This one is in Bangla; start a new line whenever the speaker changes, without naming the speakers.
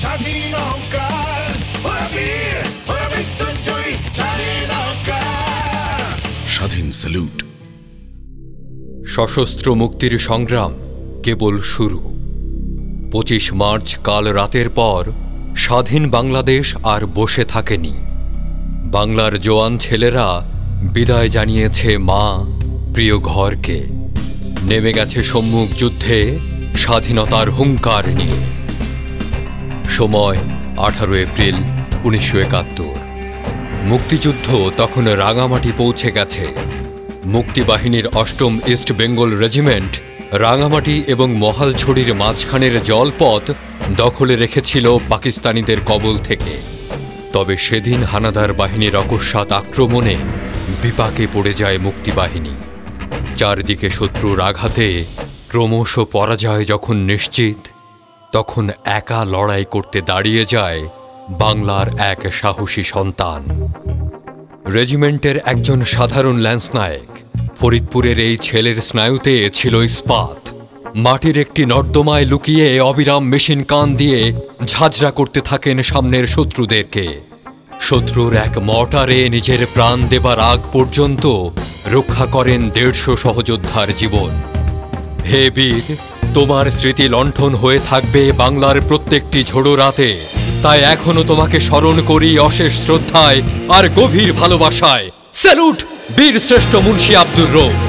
স্বাধীন অহংকার। ওরা বীর ওরা মৃত্যুঞ্জয়ী স্বাধীন অহংকার।
স্বাধীন স্যালুট
সশস্ত্র মুক্তির সংগ্রাম কেবল শুরু। পঁচিশ মার্চ কাল রাতের পর স্বাধীন বাংলাদেশ আর বসে থাকেনি। বাংলার জোয়ান ছেলেরা বিদায় জানিয়েছে মা প্রিয় ঘরকে। নেমে গেছে সম্মুখ যুদ্ধে স্বাধীনতার হুঙ্কার নিয়ে। সময়, আঠারো এপ্রিল উনিশশো একাত্তর। মুক্তিযুদ্ধ তখন রাঙামাটি পৌঁছে গেছে। মুক্তিবাহিনীর অষ্টম ইস্ট বেঙ্গল রেজিমেন্ট রাঙামাটি এবং মহালছড়ির মাঝখানের জলপথ দখলে রেখেছিল পাকিস্তানিদের কবল থেকে। তবে সেদিন হানাদার বাহিনীর অকস্মাৎ আক্রমণে বিপাকে পড়ে যায় মুক্তিবাহিনী। চারদিকে শত্রুর আঘাতে ক্রমশ পরাজয় যখন নিশ্চিত তখন একা লড়াই করতে দাঁড়িয়ে যায় বাংলার এক সাহসী সন্তান। রেজিমেন্টের একজন সাধারণ ল্যান্সনায়ক, ফরিদপুরের এই ছেলের স্নায়ুতে ছিল ইস্পাত। মাটির একটি নর্দমায় লুকিয়ে অবিরাম মেশিন কান দিয়ে ঝাঁঝরা করতে থাকেন সামনের শত্রুদেরকে। শত্রুর এক মর্টারে নিজের প্রাণ দেবার আগ পর্যন্ত রক্ষা করেন দেড়শো সহযোদ্ধার জীবন। হে বীর, তোমার স্মৃতি লণ্ঠন হয়ে থাকবে বাংলার প্রত্যেকটি ঝোড়ো রাতে। তাই এখনও তোমাকে স্মরণ করি অশেষ শ্রদ্ধায় আর গভীর ভালোবাসায়। স্যালুট, বীর শ্রেষ্ঠ মুন্সি আব্দুর রৌফ।